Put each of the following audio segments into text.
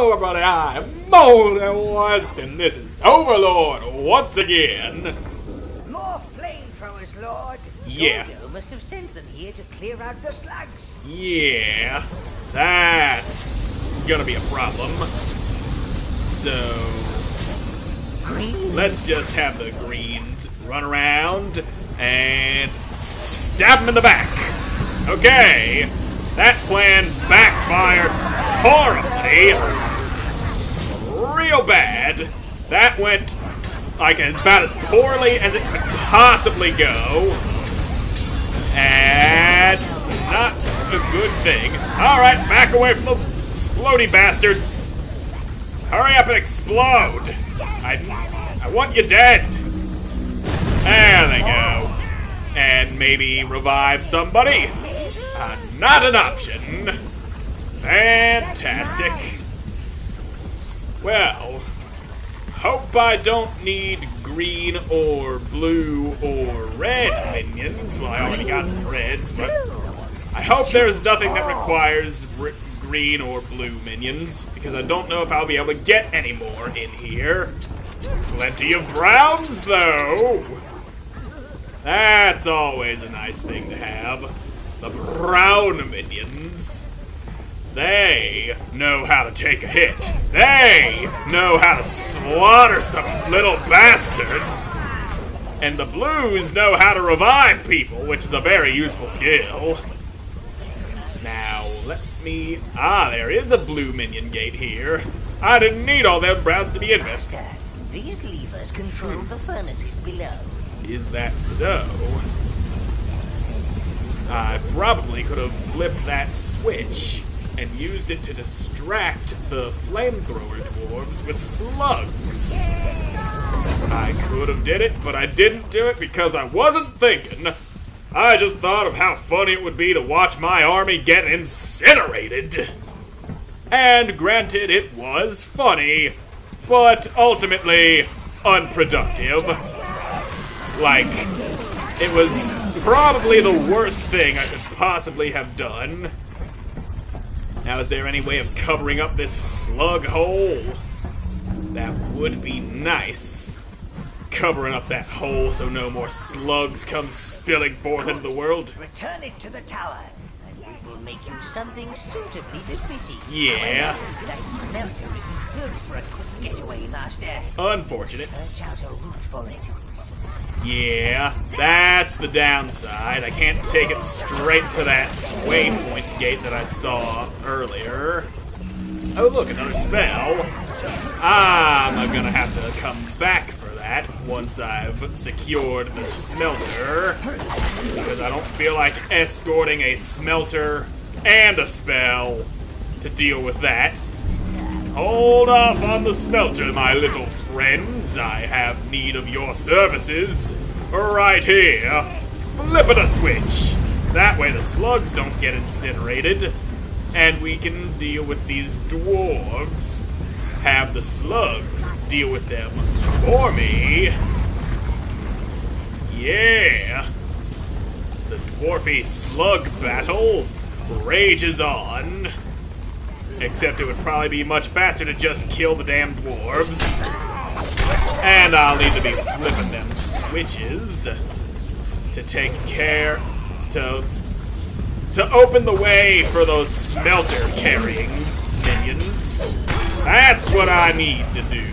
Hello, everybody. I'm Moldy West, and this is Overlord once again. More flamethrowers, Lord. Yeah. Goldo must have sent them here to clear out the slugs. Yeah, that's gonna be a problem. So Green. let's just have the greens run around and stab them in the back. Okay, that plan backfired horribly, real bad. That went like about as poorly as it could possibly go. That's not a good thing. Alright, back away from the explodey bastards. Hurry up and explode. I, I want you dead. There they go. And maybe revive somebody. Uh, not an option. Fantastic. Well, hope I don't need green or blue or red minions. Well, I already got some reds, but I hope there's nothing that requires green or blue minions, because I don't know if I'll be able to get any more in here. Plenty of browns, though. That's always a nice thing to have. The brown minions. They know how to take a hit. They know how to slaughter some little bastards. And the blues know how to revive people, which is a very useful skill. Now, let me. Ah, there is a blue minion gate here. I didn't need all them browns to be in this. These levers control the furnaces below. Is that so? I probably could have flipped that switch and used it to distract the flamethrower dwarves with slugs. I could have did it, but I didn't do it because I wasn't thinking. I just thought of how funny it would be to watch my army get incinerated. And granted, it was funny, but ultimately unproductive. Like, it was probably the worst thing I could possibly have done. Now, is there any way of covering up this slug hole? That would be nice. Covering up that hole so no more slugs come spilling forth into the world. Return it to the tower, and we will make you something suitably befitting. Yeah, That smelter isn't good for a quick getaway, Master. unfortunate. Search out a route for it. Yeah, that's the downside. I can't take it straight to that waypoint gate that I saw earlier. Oh, look, another spell. Ah, I'm gonna have to come back for that once I've secured the smelter. Because I don't feel like escorting a smelter and a spell to deal with that. Hold off on the smelter, my little friends. I have need of your services. Right here. Flip it a switch. That way the slugs don't get incinerated. And we can deal with these dwarves. Have the slugs deal with them for me. Yeah. The dwarfy slug battle rages on. Except it would probably be much faster to just kill the damn dwarves. And I'll need to be flipping them switches to take care to to open the way for those smelter carrying minions. That's what I need to do.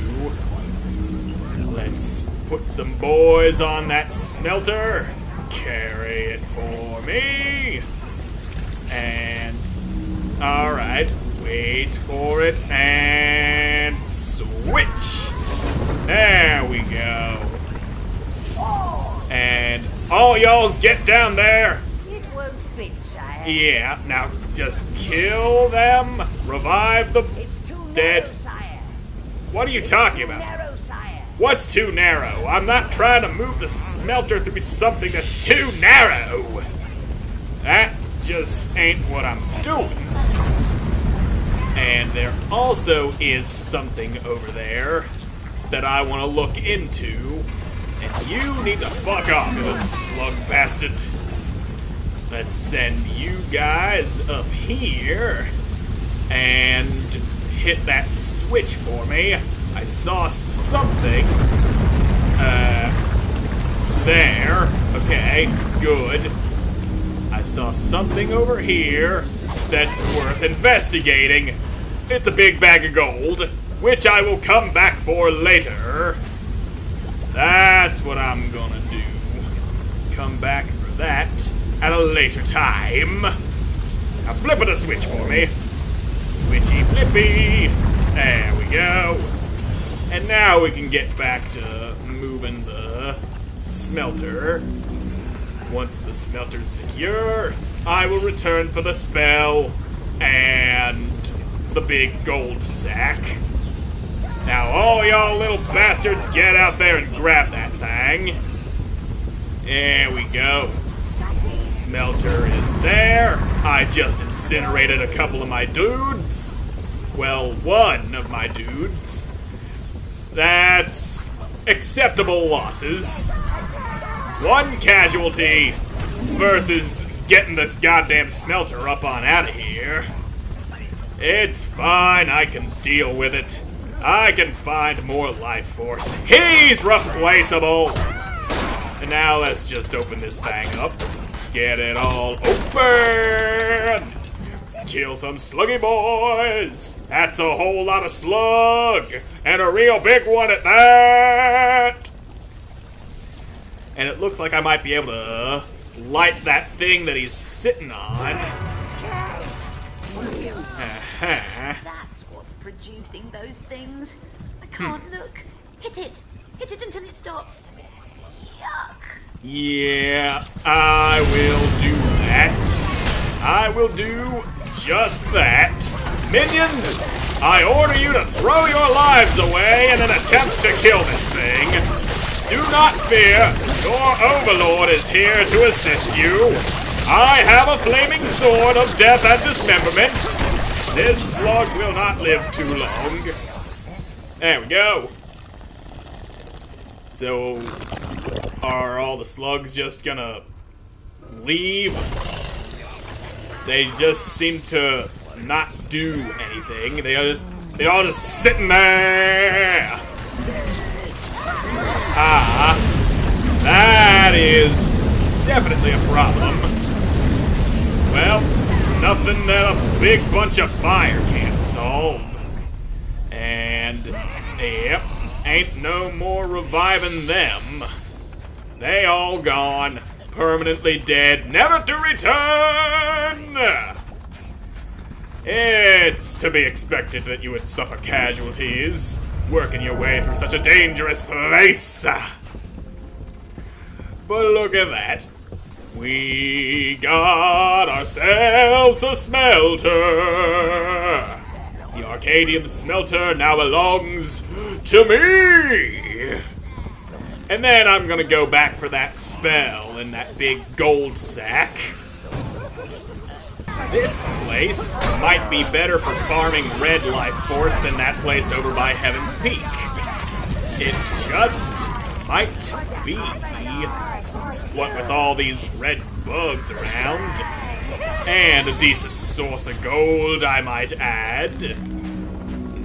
Let's put some boys on that smelter. Carry it for me. And alright, wait for it and switch. There we go. And all y'all's get down there. It won't fit, sire. Yeah, now just kill them, revive the dead. narrow, sire. What are you It's talking about? narrow, sire. What's too narrow? I'm not trying to move the smelter through something that's too narrow. That just ain't what I'm doing. And there also is something over there that I want to look into. And you need to fuck off, you little slug bastard. Let's send you guys up here and hit that switch for me. I saw something. Uh, there. Okay, good. I saw something over here that's worth investigating. It's a big bag of gold, which I will come back for later. That's what I'm gonna do. Come back for that at a later time. Now flip it a switch for me. Switchy flippy. There we go. And now we can get back to moving the smelter. Once the smelter's secure, I will return for the spell and the big gold sack. Now, all y'all little bastards, get out there and grab that thing. There we go. Smelter is there. I just incinerated a couple of my dudes. Well, one of my dudes. That's acceptable losses. One casualty versus getting this goddamn smelter up on out of here. It's fine, I can deal with it. I can find more life force. He's replaceable! And now let's just open this thing up. Get it all open! Kill some sluggy boys! That's a whole lot of slug! And a real big one at that! And it looks like I might be able to light that thing that he's sitting on. That's what's producing those things. I can't hmm. look. Hit it. Hit it until it stops. Yuck. Yeah, I will do that. I will do just that. Minions, I order you to throw your lives away in an attempt to kill this thing. Do not fear, your overlord is here to assist you. I have a flaming sword of death and dismemberment. This slug will not live too long. There we go. So, are all the slugs just gonna leave? They just seem to not do anything. They are just they all just sitting there. Ah, that is definitely a problem. Nothing that a big bunch of fire can't solve. And yep, ain't no more reviving them. They all gone, permanently dead, never to return! It's to be expected that you would suffer casualties, working your way through such a dangerous place. But look at that. We got ourselves a smelter. The Arcanium smelter now belongs to me. And then I'm gonna go back for that spell in that big gold sack. This place might be better for farming red life force than that place over by Heaven's Peak. It just might be. What with all these red bugs around. And a decent source of gold, I might add.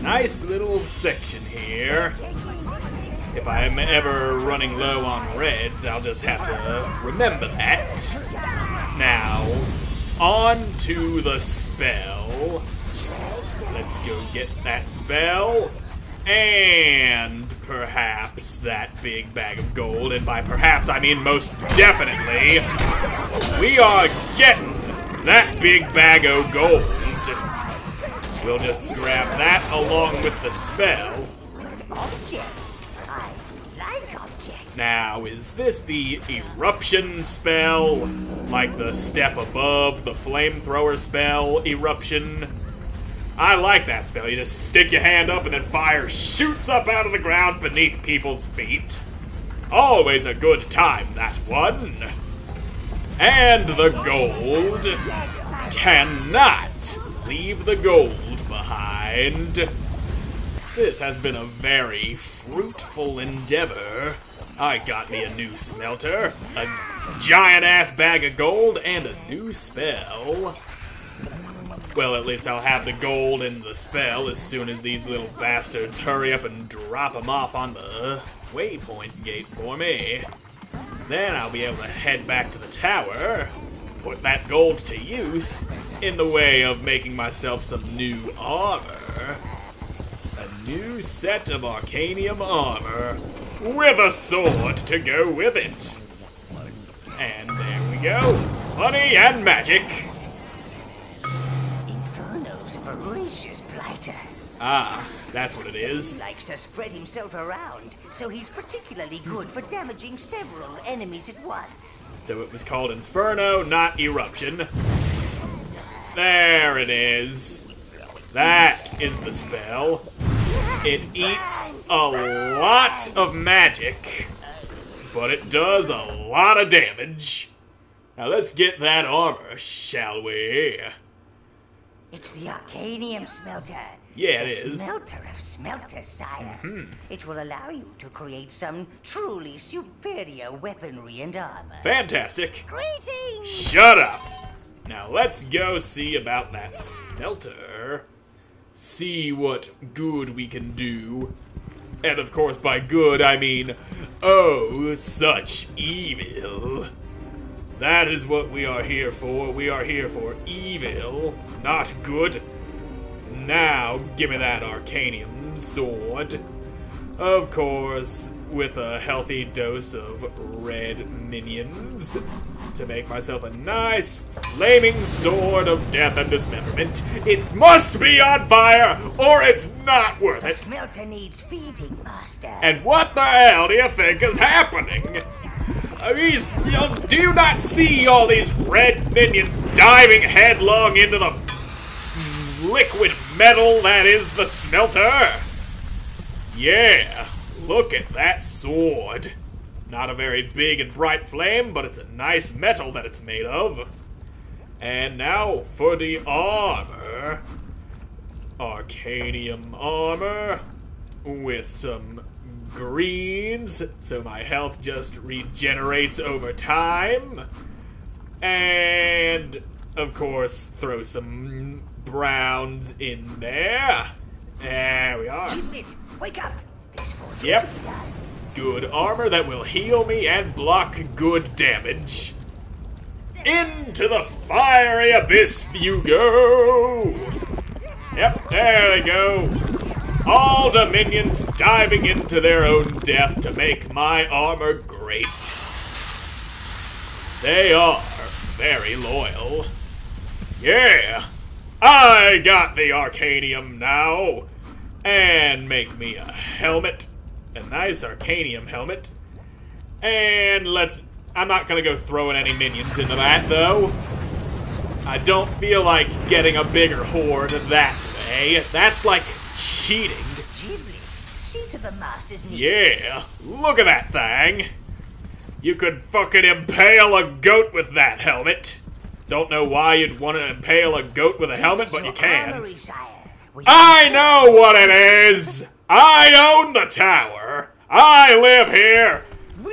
Nice little section here. If I'm ever running low on reds, I'll just have to remember that. Now, on to the spell. Let's go get that spell. And perhaps that big bag of gold. And by perhaps, I mean most definitely. We are getting that big bag of gold. We'll just grab that along with the spell. Now, is this the eruption spell? Like the step above the flamethrower spell, eruption? I like that spell. You just stick your hand up and then fire shoots up out of the ground beneath people's feet. Always a good time, that one. And the gold cannot leave the gold behind. This has been a very fruitful endeavor. I got me a new smelter, a giant ass bag of gold, and a new spell. Well, at least I'll have the gold and the spell as soon as these little bastards hurry up and drop them off on the waypoint gate for me. Then I'll be able to head back to the tower, put that gold to use in the way of making myself some new armor. A new set of Arcanium armor with a sword to go with it. And there we go. Money and magic. Voracious blighter. Ah, that's what it is. He Likes to spread himself around, so he's particularly good for damaging several enemies at once. So it was called Inferno, not Eruption. There it is. That is the spell. It eats a lot of magic, but it does a lot of damage. Now let's get that armor, shall we? It's the Arcanium Smelter. Yeah, it the is. Smelter of smelters, sire. Mm-hmm. It will allow you to create some truly superior weaponry and armor. Fantastic. Greetings! Shut up! Now let's go see about that smelter. See what good we can do. And of course, by good, I mean, oh, such evil. That is what we are here for. We are here for evil, not good. Now, give me that Arcanium sword. Of course, with a healthy dose of red minions to make myself a nice flaming sword of death and dismemberment. It must be on fire, or it's not worth The it. smelter needs feeding, Master. And what the hell do you think is happening? Uh, These, you know, do you not see all these red minions diving headlong into the liquid metal that is the smelter? Yeah, look at that sword. Not a very big and bright flame, but it's a nice metal that it's made of. And now for the armor. Arcanium armor with some greens, so my health just regenerates over time. And, of course, throw some browns in there. There we are. Giblet, wake up! This Yep. will be done. Good armor that will heal me and block good damage. Into the fiery abyss you go! Yep, there they go. All dominions diving into their own death to make my armor great. They are very loyal. Yeah, I got the Arcanium now. And make me a helmet. A nice Arcanium helmet. And let's. I'm not gonna go throwing any minions into that, though. I don't feel like getting a bigger horde that way. That's like cheating. Giblet, see to the Master's needs. Yeah, look at that thing. You could fucking impale a goat with that helmet. Don't know why you'd want to impale a goat with a helmet, but you can. armory, sire. I know what it is. I own the tower. I live here.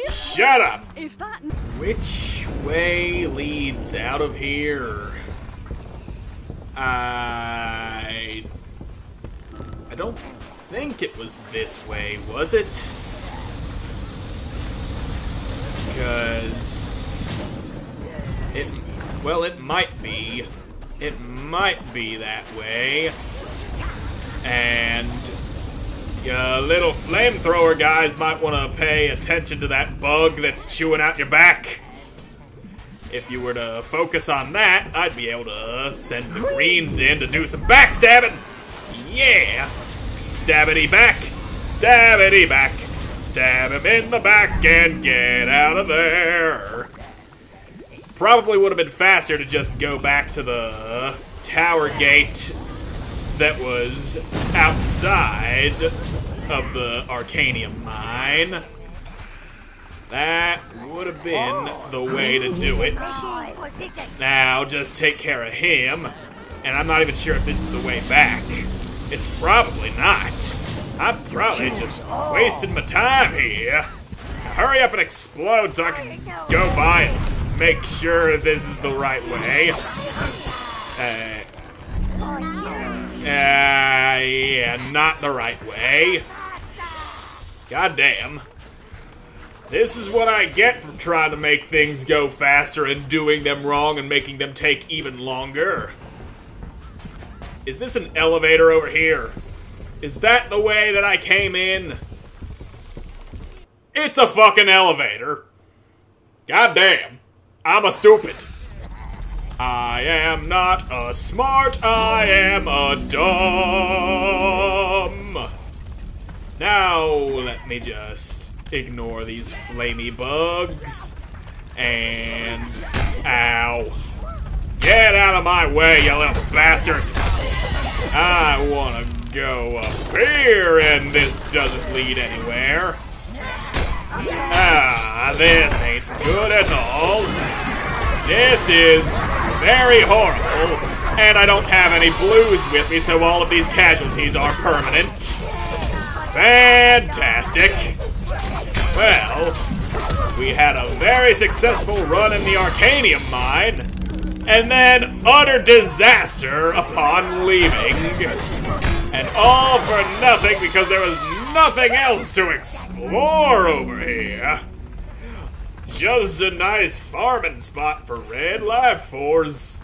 Shut up. If that Which way leads out of here? I. Don't think it was this way, was it? Because. It. Well, it might be. It might be that way. And. You little flamethrower guys might want to pay attention to that bug that's chewing out your back. If you were to focus on that, I'd be able to send the greens in to do some backstabbing. Yeah! Stabbity back, stabbity back, stab him in the back and get out of there. Probably would have been faster to just go back to the tower gate that was outside of the Arcanium mine. That would have been the way to do it. Now, just take care of him. And I'm not even sure if this is the way back. It's probably not. I'm probably just wasting my time here. Now hurry up and explode so I can go by and make sure this is the right way. Uh, Uh, yeah, not the right way. God damn. This is what I get for trying to make things go faster and doing them wrong and making them take even longer. Is this an elevator over here? Is that the way that I came in? It's a fucking elevator. God damn. I'm a stupid. I am not a smart, I am a dumb. Now, let me just ignore these flamey bugs. And. Ow. Get out of my way, you little bastard! I wanna go up here, and this doesn't lead anywhere. Ah, this ain't good at all. This is very horrible, and I don't have any blues with me, so all of these casualties are permanent. Fantastic. Well, we had a very successful run in the Arcanium mine, and then utter disaster upon leaving. And all for nothing because there was nothing else to explore over here. Just a nice farming spot for red life force,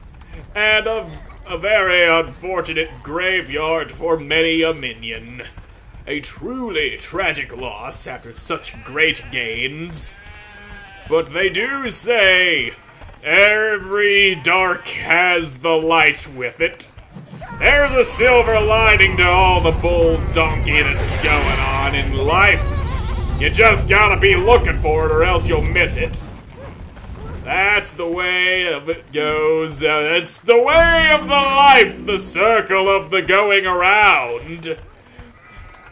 and a, a very unfortunate graveyard for many a minion. A truly tragic loss after such great gains. But they do say every dark has the light with it. There's a silver lining to all the bull donkey that's going on in life. You just gotta be looking for it or else you'll miss it. That's the way of it goes. Uh, it's the way of the life, the circle of the going around.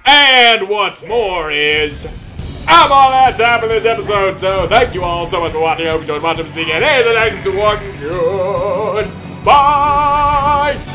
And what's more is, I'm all out of time for this episode, so thank you all so much for watching. I hope you enjoyed watching. See you in the next one. Goodbye.